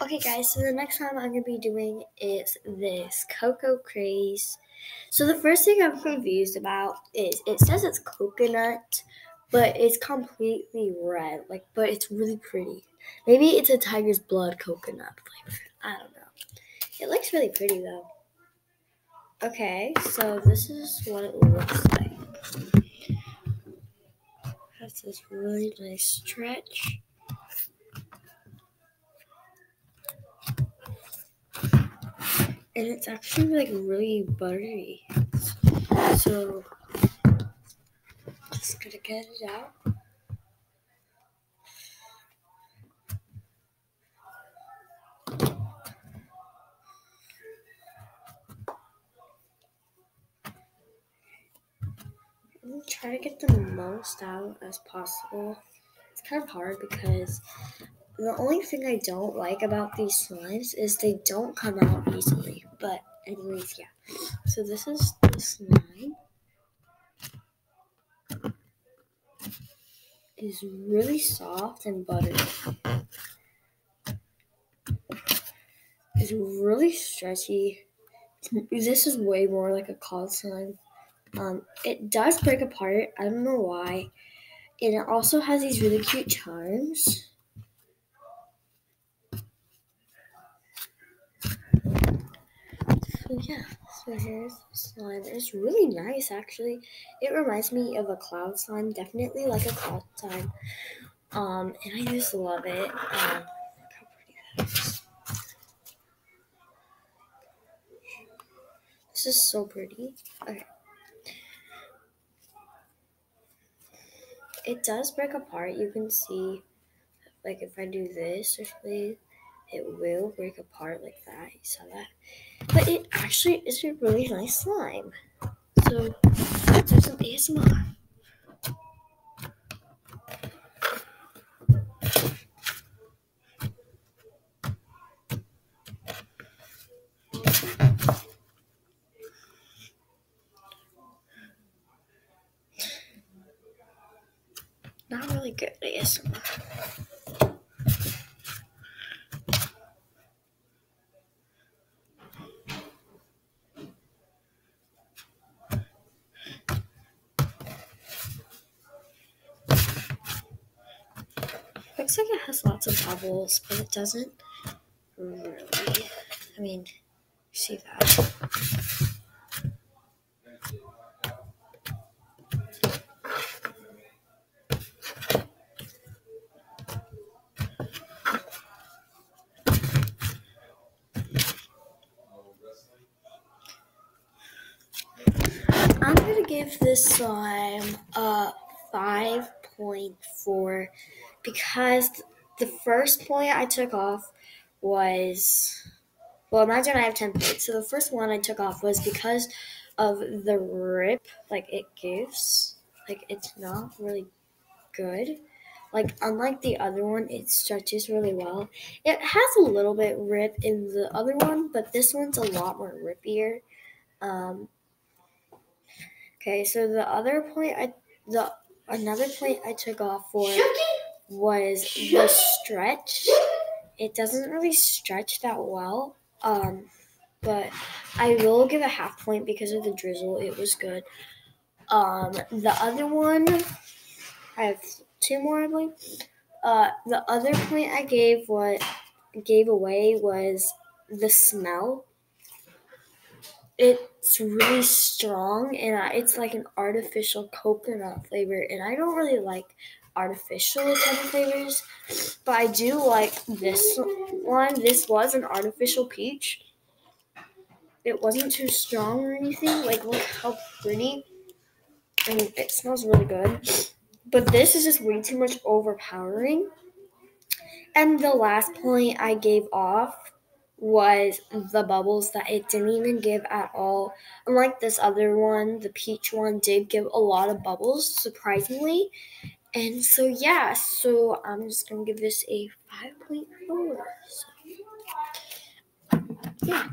Okay, guys, so the next time I'm to be doing is this Cocoa Craze. So the first thing I'm confused about is it says it's coconut, but it's completely red, like, but it's really pretty. Maybe it's a tiger's blood coconut flavor. I don't know. It looks really pretty, though. Okay, so this is what it looks like. Has this really nice stretch. And it's actually like really buttery. So I'm just gonna get it out. try to get the most out as possible. It's kind of hard because the only thing I don't like about these slimes is they don't come out easily. But anyways, yeah. So this is the slime. It is really soft and buttery. It's really stretchy. This is way more like a cloud slime. Um, it does break apart. I don't know why. And it also has these really cute charms. So yeah, so here's slime. It's really nice actually. It reminds me of a cloud slime, definitely like a cloud slime. Um, and I just love it. Um, This is so pretty. Okay. It does break apart. You can see, like if I do this or something, it will break apart like that. You saw that? But it actually is a really nice slime. So let's do some ASMR. Not really good ASMR. Looks like it has lots of bubbles, but it doesn't really. I mean, see that. I'm gonna give this slime a 5.4 because the first point I took off was well imagine I have 10 points. So the first one I took off was because of the rip like it gives. Like it's not really good. Like unlike the other one, it stretches really well. It has a little bit rip in the other one, but this one's a lot more rippier. Um, okay, so the other point I the another point I took off for was the stretch. It doesn't really stretch that well. Um, but I will give a half point because of the drizzle. It was good. Um, the other one, I have two more, I believe. Uh, the other point I gave what gave away was the smell. It's really strong and I, it's like an artificial coconut flavor, and I don't really like artificial type of flavors, but I do like this one. This was an artificial peach. It wasn't too strong or anything. Like, look how pretty. Mean, it smells really good. But this is just way too much overpowering. And the last point I gave off was the bubbles that it didn't even give at all. Unlike this other one, the peach one did give a lot of bubbles, surprisingly. And so, yeah, so I'm just to give this a 5.4. So, yeah.